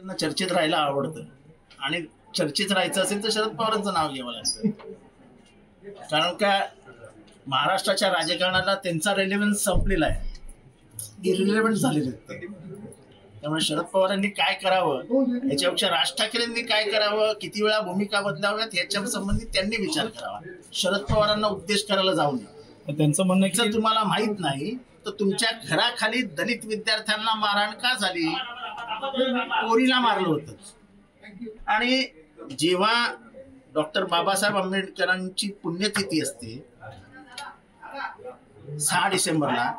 चर्चेत राहायला आवडतं. आणि चर्चेत राहायचं असेल तर शरद पवारांचं नाव घ्यावं लागतं. कारण का महाराष्ट्राच्या राजकारणाला त्यांचा रेलेव्हन्स संपलेला आहे. इरिलेव्हंट झालेले. त्यामुळे शरद पवारांनी काय करावं? याच्यापेक्षा राज ठाकरेंनी काय करावं? किती वेळा भूमिका बदलाव्यात? याच्या संबंधित त्यांनी विचार करावा. शरद पवारांना उद्देश करायला जाऊ नये. त्यांचं म्हणणं की तुम्हाला माहीत नाही तर तुमच्या घराखाली दलित विद्यार्थ्यांना मारहाण का झाली? पोरीला मारलं होतं. आणि जेव्हा डॉक्टर बाबासाहेब आंबेडकरांची पुण्यतिथी असते सहा डिसेंबरला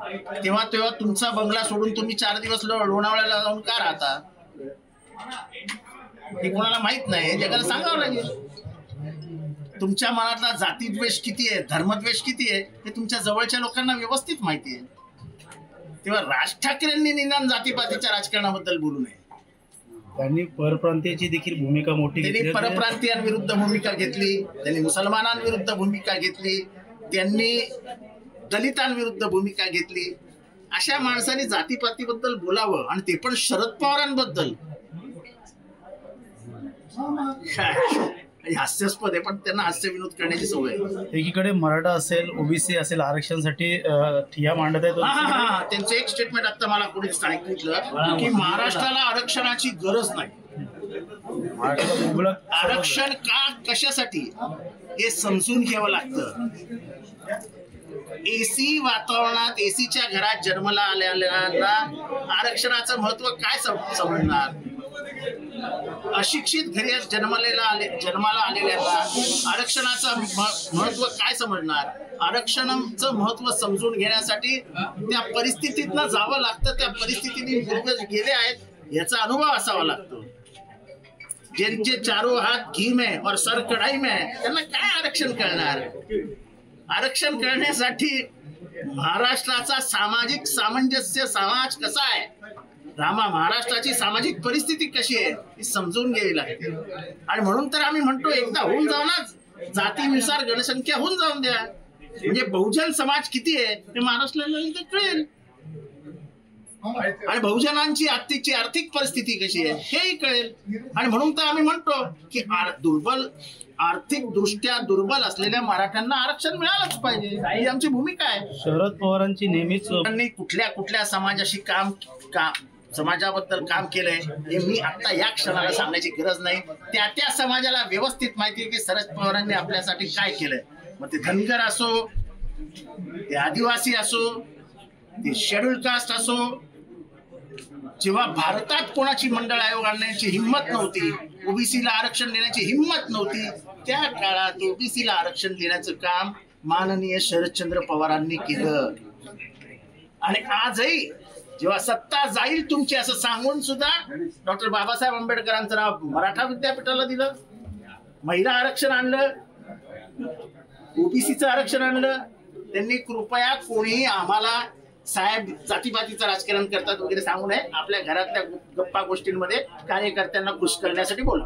तेव्हा तेव्हा तुमचा बंगला सोडून तुम्ही चार दिवस लोणावळ्याला जाऊन का राहता? हे कोणाला माहीत नाही जगाला सांगावं लागेल. तुमच्या मनातला जातीद्वेष किती आहे धर्मद्वेष किती आहे हे तुमच्या जवळच्या लोकांना व्यवस्थित माहिती आहे. तेव्हा राज ठाकरेंनी निदान जातीपातीच्या राजकारणाबद्दल बोलू नये. त्यांनी परप्रांतीयाची देखील भूमिका मोठी त्यांनी. परप्रांतीयांविरुद्ध भूमिका घेतली त्यांनी मुसलमानांविरुद्ध भूमिका घेतली त्यांनी दलितांविरुद्ध भूमिका घेतली. अशा माणसाने जातीपातीबद्दल बोलावं आणि ते पण शरद पवारांबद्दल. हास्यास्पद आहे पण त्यांना हास्य विनोद करण्याची सवय. एकीकडे मराठा असेल ओबीसी असेल आरक्षणासाठी ठिया मांडत आहेत. त्यांचं एक स्टेटमेंट आता मला कोणीच सांगितलं की महाराष्ट्राला आरक्षणाची गरज नाही. आरक्षण का कशासाठी? हे समजून घ्यावं लागतं. एसी वातावरणात एसीच्या घरात जन्माला आलेल्यांना आरक्षणाचं महत्त्व काय सम- समजणार? अशिक्षित घरी जन्मलेला आले जन्माला आलेल्याला आरक्षणाचं महत्त्व काय समजणार? आरक्षणाचं महत्त्व समजून घेण्यासाठी त्या परिस्थितीतनं जावं लागतं त्या परिस्थितीने पूर्वज गेले आहेत याचा अनुभव असावा लागतो. ज्यांचे चारो हात घी में और सर कढाई में त्यांना काय आरक्षण करणार? आरक्षण करण्यासाठी महाराष्ट्राचा सामाजिक सामंजस्य समाज कसा आहे? रामा महाराष्ट्राची सामाजिक परिस्थिती कशी आहे ही समजून घ्यावी लागते. आणि म्हणून तर आम्ही म्हणतो एकदा होऊन जाऊ ना जातीनुसार जनसंख्या होऊन जाऊन द्या. म्हणजे बहुजन समाज किती आहे ते महाराष्ट्राला कळेल. आणि बहुजनांची आर्थिकची आर्थिक परिस्थिती कशी आहे हेही कळेल. आणि म्हणून तर आम्ही म्हणतो की दुर्बल आर्थिक दृष्ट्या दुर्बल असलेल्या मराठ्यांना आरक्षण मिळालंच पाहिजे. ही आमची भूमिका आहे. शरद पवारांची नेहमीच कुठल्या कुठल्या समाजाशी काम काम समाजाबद्दल काम केलंय हे मी आता या क्षणाला सांगण्याची गरज नाही. त्या त्या समाजाला व्यवस्थित माहिती आहे की शरद पवारांनी आपल्यासाठी काय केलंय. मग ते धनगर असो ते आदिवासी असो ते शेड्यूल कास्ट असो जेव्हा भारतात कोणाची मंडळ आयोग आणण्याची हिंमत नव्हती ओबीसीला आरक्षण देण्याची हिंमत नव्हती त्या काळात ओबीसीला आरक्षण देण्याचं काम माननीय शरदचंद्र पवारांनी केलं. आणि आजही जेव्हा सत्ता जाईल तुमची असं सांगून सुद्धा डॉक्टर बाबासाहेब आंबेडकरांचं नाव मराठा विद्यापीठाला दिलं. महिला आरक्षण आणलं. ओबीसीचं आरक्षण आणलं. त्यांनी कृपया कोणीही आम्हाला साहेब जातीपातीचं राजकारण करतात वगैरे सांगू नये. आपल्या घरातल्या गप्पा गोष्टींमध्ये कार्यकर्त्यांना खुश करण्यासाठी बोला